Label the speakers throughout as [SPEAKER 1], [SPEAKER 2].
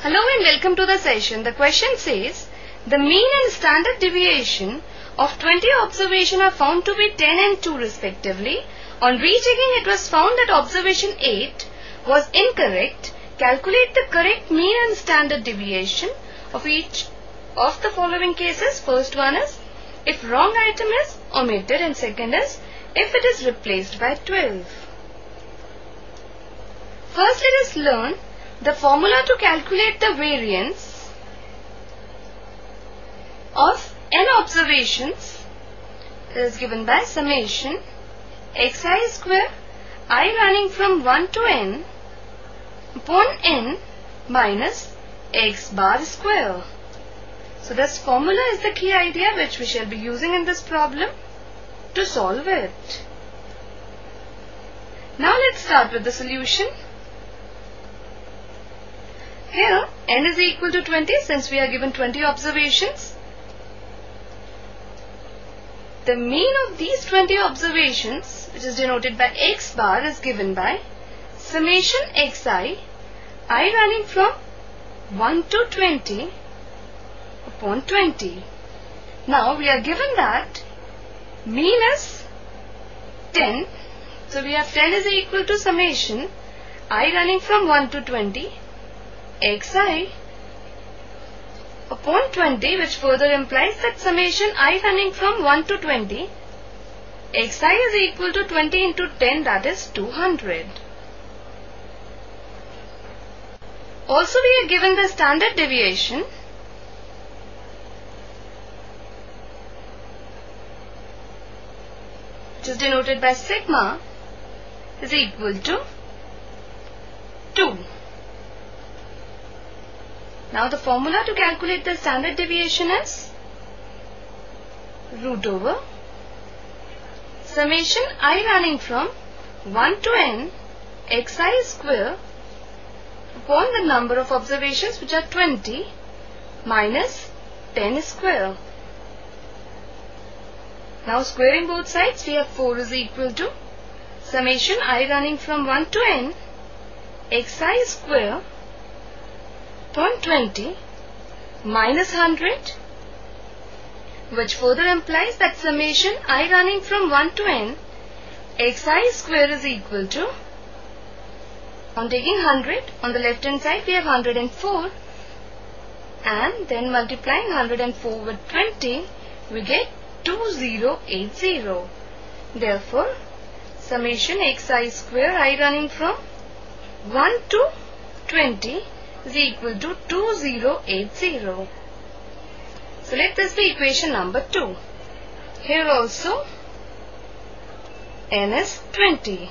[SPEAKER 1] Hello and welcome to the session. The question says the mean and standard deviation of 20 observation are found to be 10 and 2 respectively. On rechecking it was found that observation 8 was incorrect. Calculate the correct mean and standard deviation of each of the following cases. First one is if wrong item is omitted and second is if it is replaced by 12. First let us learn the formula to calculate the variance of n observations is given by summation xi square i running from 1 to n upon n minus x bar square. So this formula is the key idea which we shall be using in this problem to solve it. Now let's start with the solution. Here n is equal to 20 since we are given 20 observations. The mean of these 20 observations which is denoted by x bar is given by summation xi i running from 1 to 20 upon 20. Now we are given that mean is 10. So we have 10 is equal to summation i running from 1 to 20 xi upon 20 which further implies that summation i running from 1 to 20 xi is equal to 20 into 10 that is 200. Also we are given the standard deviation which is denoted by sigma is equal to 2. Now the formula to calculate the standard deviation is root over summation i running from 1 to n xi square upon the number of observations which are 20 minus 10 square. Now squaring both sides we have 4 is equal to summation i running from 1 to n xi square upon 20 minus 100 which further implies that summation i running from 1 to n xi square is equal to on taking 100 on the left hand side we have 104 and then multiplying 104 with 20 we get 2080 therefore summation xi square i running from 1 to 20 is equal to 2080. So let this be equation number 2. Here also n is 20.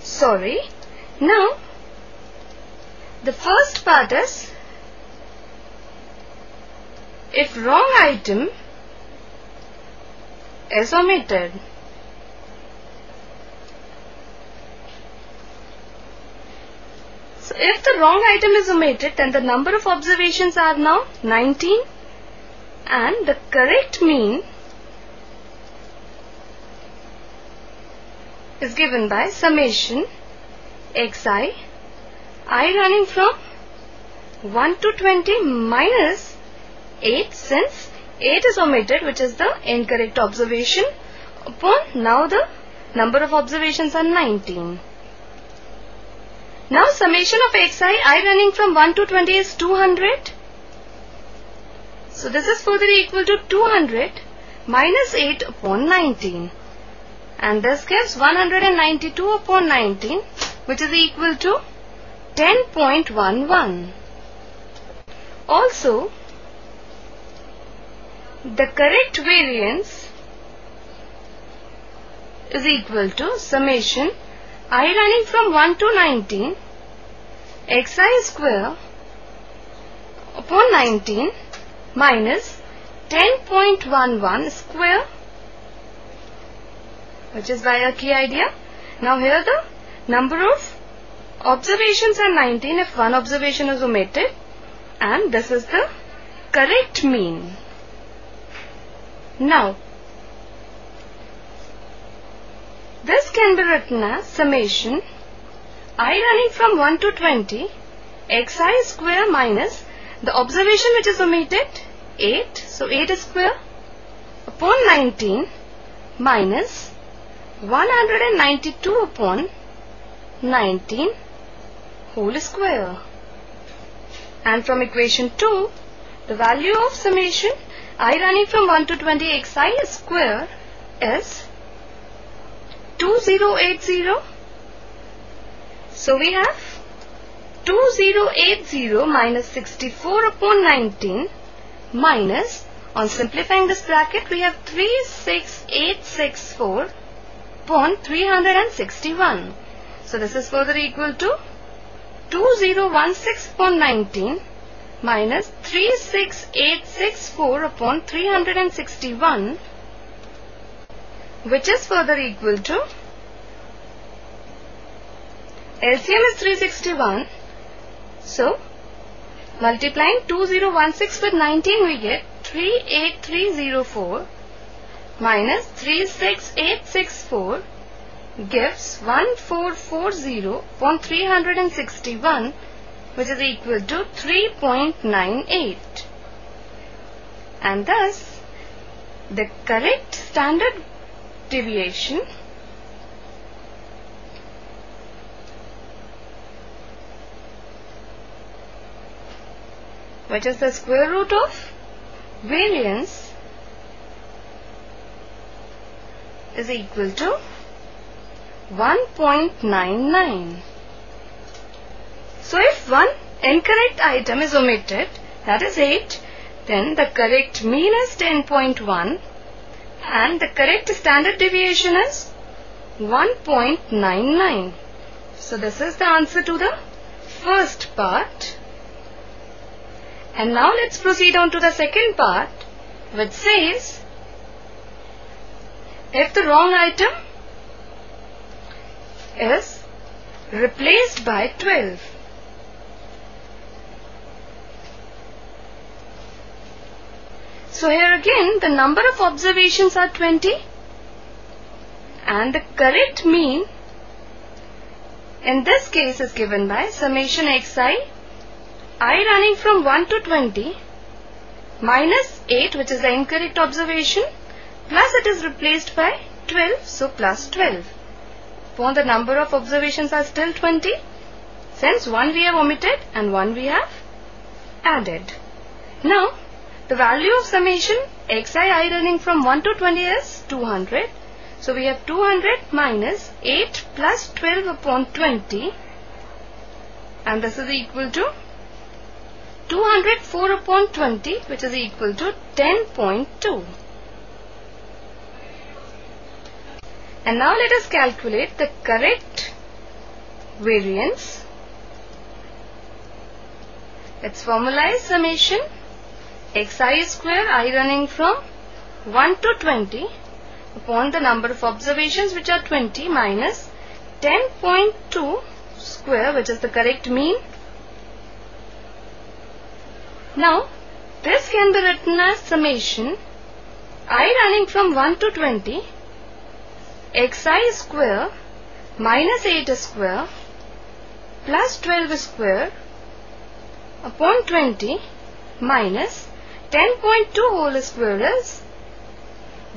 [SPEAKER 1] Sorry. Now the first part is if wrong item is omitted. If the wrong item is omitted then the number of observations are now 19 and the correct mean is given by summation xi. I running from 1 to 20 minus 8 since 8 is omitted which is the incorrect observation. Upon now the number of observations are 19. Now summation of xi i running from 1 to 20 is 200. So this is further equal to 200 minus 8 upon 19. And this gives 192 upon 19 which is equal to 10.11. Also the correct variance is equal to summation i running from 1 to 19 xi square upon 19 minus 10.11 square which is by a key idea. Now here the number of observations are 19 if one observation is omitted and this is the correct mean. Now this can be written as summation i running from 1 to 20 xi square minus the observation which is omitted 8 so 8 square upon 19 minus 192 upon 19 whole square. And from equation 2 the value of summation i running from 1 to 20 xi square is 2080 so we have 2080 minus 64 upon 19 minus on simplifying this bracket we have 36864 upon 361 so this is further equal to 2016 upon 19 minus 36864 upon 361 which is further equal to? LCM is 361 so multiplying 2016 with 19 we get 38304 minus 36864 gives 1440 upon 361 which is equal to 3.98 and thus the correct standard deviation which is the square root of variance is equal to 1.99. So if one incorrect item is omitted, that is 8, then the correct mean is 10.1 and the correct standard deviation is 1.99. So this is the answer to the first part. And now let's proceed on to the second part which says if the wrong item is replaced by 12 So here again the number of observations are 20 and the correct mean in this case is given by summation xi i running from 1 to 20 minus 8 which is the incorrect observation plus it is replaced by 12 so plus 12 upon the number of observations are still 20 since one we have omitted and one we have added. Now the value of summation xi i running from 1 to 20 is 200 so we have 200 minus 8 plus 12 upon 20 and this is equal to 204 upon 20 which is equal to 10.2. And now let us calculate the correct variance. Let's formalize summation xi square i running from 1 to 20 upon the number of observations which are 20 minus 10.2 square which is the correct mean. Now, this can be written as summation. I running from 1 to 20 xi square minus 8 square plus 12 square upon 20 minus 10.2 whole square is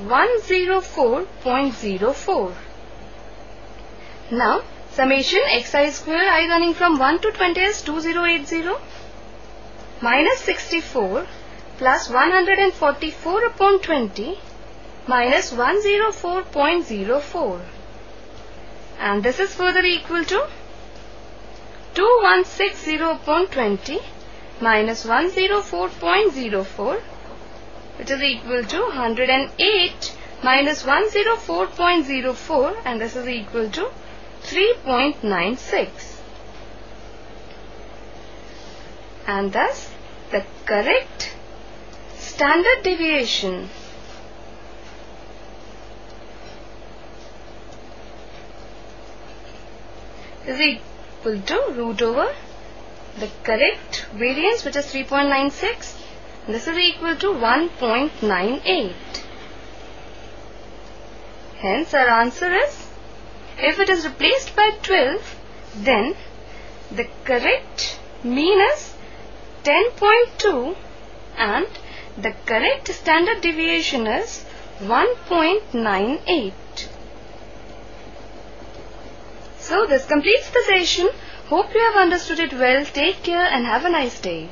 [SPEAKER 1] 104.04. Now, summation xi square i running from 1 to 20 is 2080 minus 64 plus 144 upon 20 minus 104.04 and this is further equal to 2160 upon 20 minus 104.04 which is equal to 108 minus 104.04 and this is equal to 3.96 and thus the correct standard deviation is equal to root over the correct variance which is 3.96 this is equal to 1.98 hence our answer is if it is replaced by 12 then the correct Mean is 10.2 and the correct standard deviation is 1.98. So this completes the session. Hope you have understood it well. Take care and have a nice day.